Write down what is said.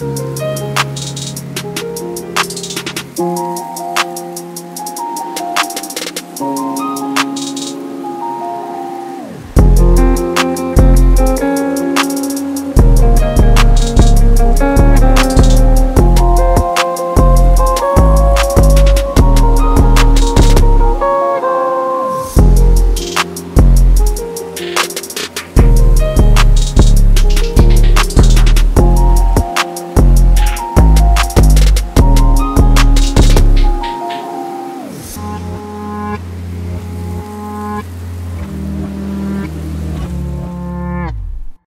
Música